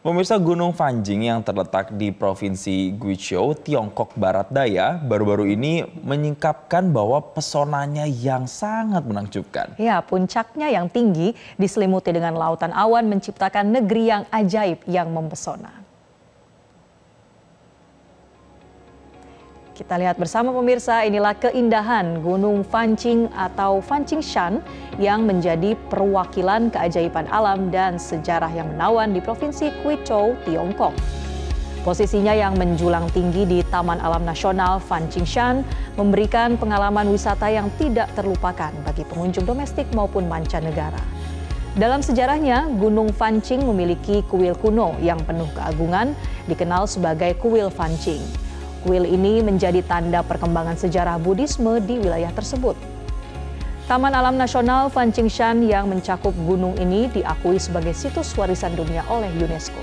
Pemirsa Gunung Fanjing yang terletak di Provinsi Guizhou, Tiongkok Barat Daya, baru-baru ini menyingkapkan bahwa pesonanya yang sangat menakjubkan. Ya, puncaknya yang tinggi diselimuti dengan lautan awan menciptakan negeri yang ajaib yang mempesona. Kita lihat bersama pemirsa, inilah keindahan Gunung Fanjing atau Shan yang menjadi perwakilan keajaiban alam dan sejarah yang menawan di Provinsi Guizhou, Tiongkok. Posisinya yang menjulang tinggi di Taman Alam Nasional Shan memberikan pengalaman wisata yang tidak terlupakan bagi pengunjung domestik maupun mancanegara. Dalam sejarahnya, Gunung Fanjing memiliki kuil kuno yang penuh keagungan, dikenal sebagai Kuil Fanjing. Kuil ini menjadi tanda perkembangan sejarah Buddhisme di wilayah tersebut. Taman Alam Nasional Fanjingshan yang mencakup gunung ini diakui sebagai situs warisan dunia oleh UNESCO.